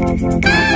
Bye.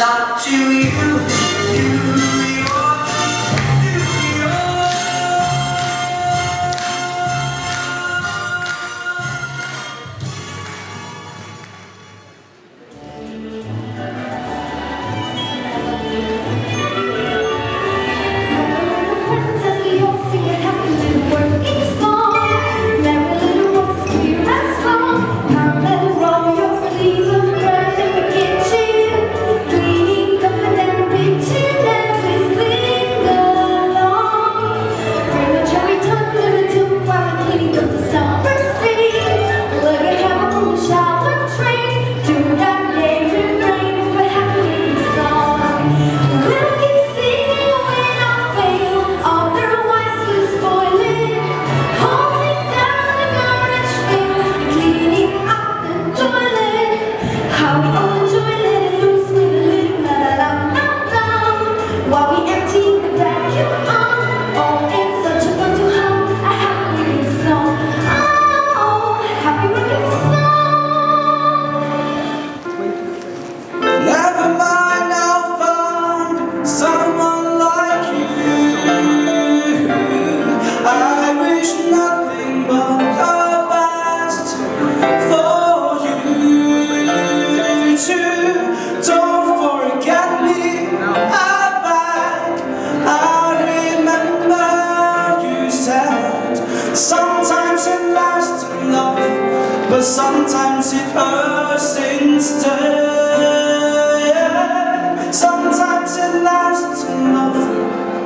Up to you.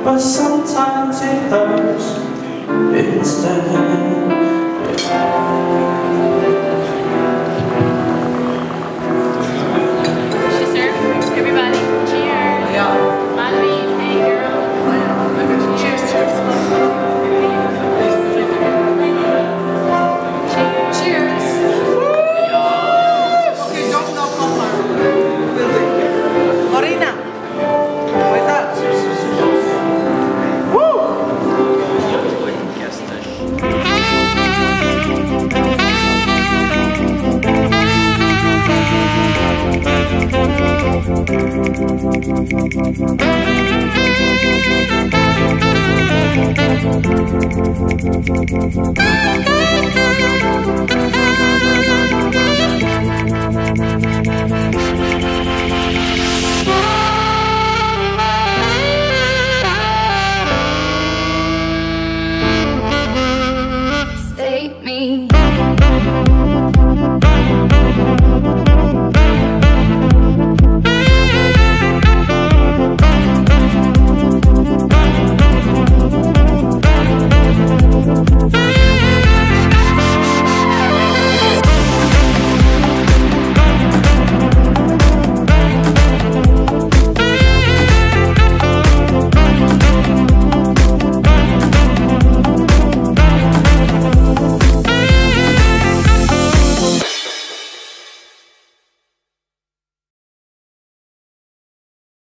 But sometimes it hurts instead. Save me.